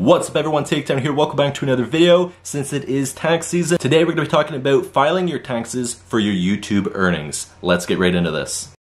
What's up everyone, Takedown here, welcome back to another video. Since it is tax season, today we're going to be talking about filing your taxes for your YouTube earnings. Let's get right into this.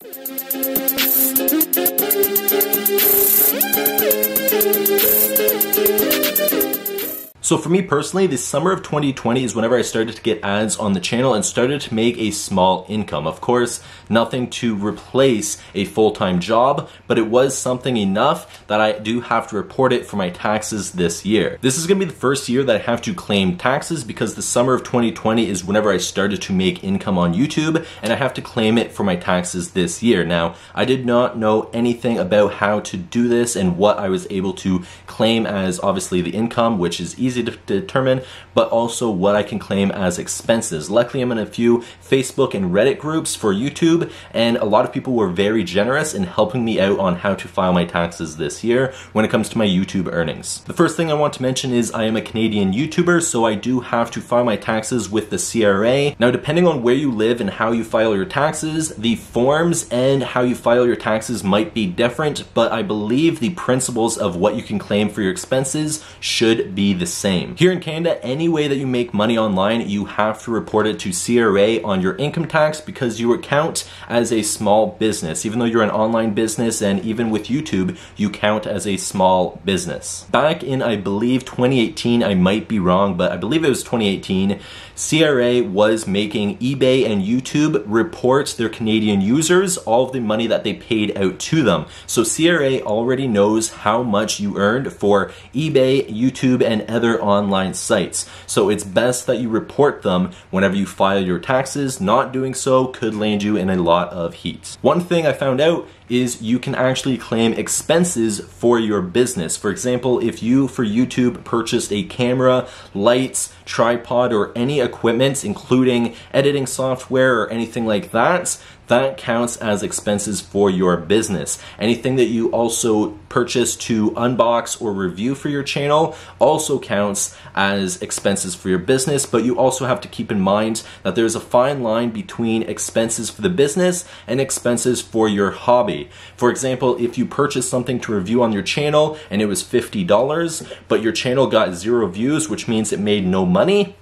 So for me personally, the summer of 2020 is whenever I started to get ads on the channel and started to make a small income. Of course, nothing to replace a full-time job, but it was something enough that I do have to report it for my taxes this year. This is gonna be the first year that I have to claim taxes because the summer of 2020 is whenever I started to make income on YouTube and I have to claim it for my taxes this year. Now, I did not know anything about how to do this and what I was able to claim as obviously the income, which is easy easy to determine, but also what I can claim as expenses. Luckily, I'm in a few Facebook and Reddit groups for YouTube, and a lot of people were very generous in helping me out on how to file my taxes this year when it comes to my YouTube earnings. The first thing I want to mention is I am a Canadian YouTuber, so I do have to file my taxes with the CRA. Now, depending on where you live and how you file your taxes, the forms and how you file your taxes might be different, but I believe the principles of what you can claim for your expenses should be the same same. Here in Canada, any way that you make money online, you have to report it to CRA on your income tax because you count as a small business. Even though you're an online business and even with YouTube, you count as a small business. Back in, I believe, 2018, I might be wrong, but I believe it was 2018, CRA was making eBay and YouTube report their Canadian users all of the money that they paid out to them. So CRA already knows how much you earned for eBay, YouTube, and other online sites. So it's best that you report them whenever you file your taxes. Not doing so could land you in a lot of heat. One thing I found out is you can actually claim expenses for your business. For example, if you for YouTube purchased a camera, lights, tripod, or any equipment, including editing software or anything like that, that counts as expenses for your business. Anything that you also purchase to unbox or review for your channel also counts as expenses for your business, but you also have to keep in mind that there's a fine line between expenses for the business and expenses for your hobby. For example, if you purchase something to review on your channel and it was $50, but your channel got zero views, which means it made no money,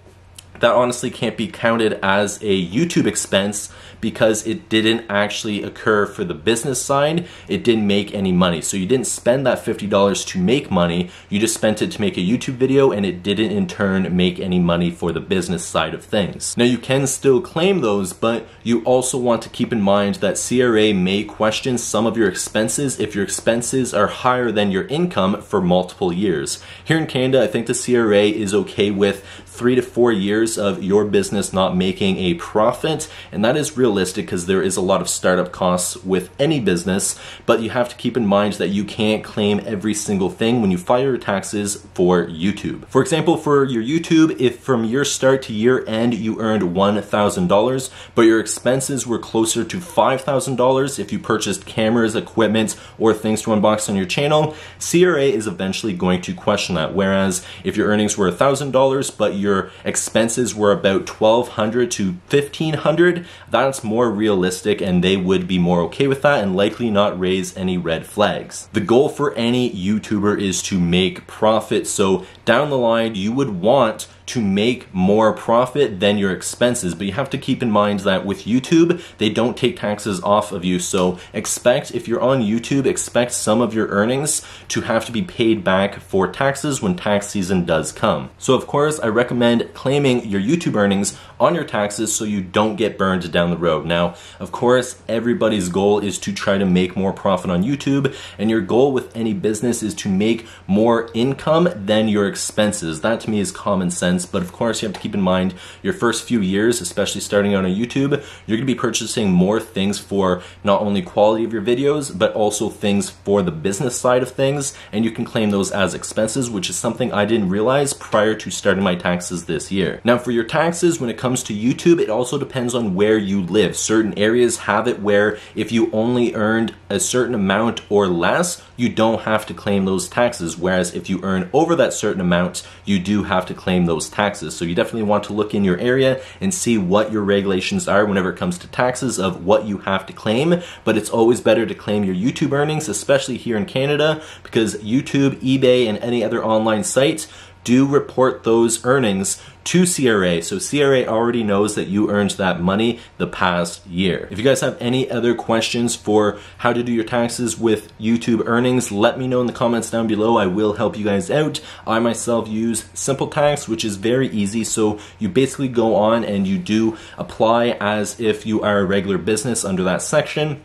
that honestly can't be counted as a YouTube expense because it didn't actually occur for the business side. It didn't make any money. So you didn't spend that $50 to make money. You just spent it to make a YouTube video and it didn't in turn make any money for the business side of things. Now you can still claim those, but you also want to keep in mind that CRA may question some of your expenses if your expenses are higher than your income for multiple years. Here in Canada, I think the CRA is okay with three to four years of your business not making a profit, and that is realistic because there is a lot of startup costs with any business, but you have to keep in mind that you can't claim every single thing when you file your taxes for YouTube. For example, for your YouTube, if from year start to year end you earned $1,000, but your expenses were closer to $5,000 if you purchased cameras, equipment, or things to unbox on your channel, CRA is eventually going to question that. Whereas if your earnings were $1,000, but your expenses were about 1200 to 1500 that's more realistic and they would be more okay with that and likely not raise any red flags. The goal for any YouTuber is to make profit, so down the line you would want to make more profit than your expenses. But you have to keep in mind that with YouTube, they don't take taxes off of you. So expect, if you're on YouTube, expect some of your earnings to have to be paid back for taxes when tax season does come. So of course, I recommend claiming your YouTube earnings on your taxes so you don't get burned down the road. Now, of course, everybody's goal is to try to make more profit on YouTube, and your goal with any business is to make more income than your expenses. That to me is common sense sense, but of course you have to keep in mind your first few years, especially starting out on YouTube, you're gonna be purchasing more things for not only quality of your videos, but also things for the business side of things, and you can claim those as expenses, which is something I didn't realize prior to starting my taxes this year. Now for your taxes, when it comes to YouTube, it also depends on where you live. Certain areas have it where if you only earned a certain amount or less, you don't have to claim those taxes, whereas if you earn over that certain amount, you do have to claim those those taxes. So you definitely want to look in your area and see what your regulations are whenever it comes to taxes of what you have to claim. But it's always better to claim your YouTube earnings, especially here in Canada, because YouTube, eBay, and any other online sites do report those earnings to CRA. So CRA already knows that you earned that money the past year. If you guys have any other questions for how to do your taxes with YouTube earnings, let me know in the comments down below. I will help you guys out. I myself use Simple Tax, which is very easy. So you basically go on and you do apply as if you are a regular business under that section.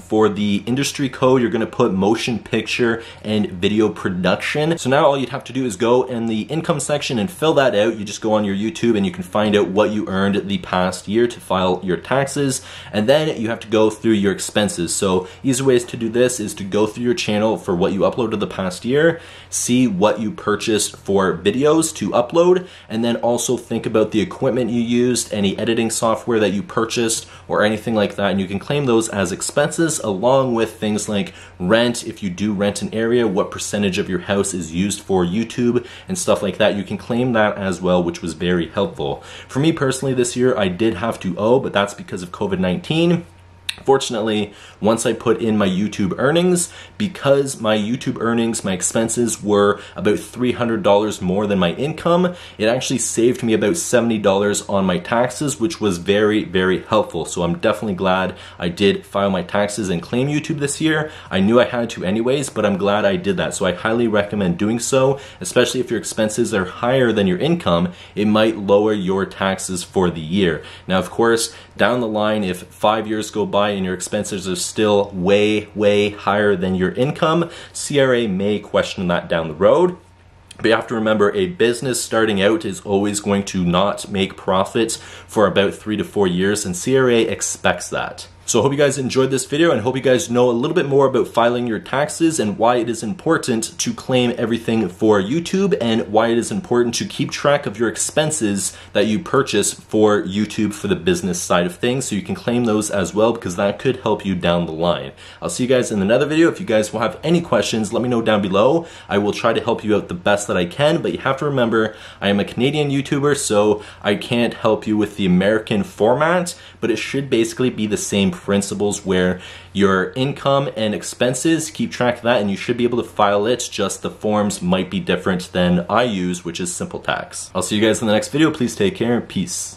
For the industry code, you're gonna put motion picture and video production. So now all you'd have to do is go in the income section and fill that out. You just go on your YouTube and you can find out what you earned the past year to file your taxes. And then you have to go through your expenses. So easy ways to do this is to go through your channel for what you uploaded the past year, see what you purchased for videos to upload, and then also think about the equipment you used, any editing software that you purchased, or anything like that. And you can claim those as expenses along with things like rent, if you do rent an area, what percentage of your house is used for YouTube and stuff like that. You can claim that as well, which was very helpful. For me personally this year, I did have to owe, but that's because of COVID-19. Fortunately, once I put in my YouTube earnings, because my YouTube earnings, my expenses were about $300 more than my income, it actually saved me about $70 on my taxes, which was very, very helpful. So I'm definitely glad I did file my taxes and claim YouTube this year. I knew I had to anyways, but I'm glad I did that. So I highly recommend doing so, especially if your expenses are higher than your income, it might lower your taxes for the year. Now, of course, down the line, if five years go by and your expenses are still way, way higher than your income, CRA may question that down the road. But you have to remember a business starting out is always going to not make profits for about three to four years, and CRA expects that. So I hope you guys enjoyed this video and hope you guys know a little bit more about filing your taxes and why it is important to claim everything for YouTube and why it is important to keep track of your expenses that you purchase for YouTube for the business side of things so you can claim those as well because that could help you down the line. I'll see you guys in another video. If you guys will have any questions, let me know down below. I will try to help you out the best that I can, but you have to remember I am a Canadian YouTuber, so I can't help you with the American format, but it should basically be the same principles where your income and expenses, keep track of that and you should be able to file it, just the forms might be different than I use, which is Simple Tax. I'll see you guys in the next video. Please take care. Peace.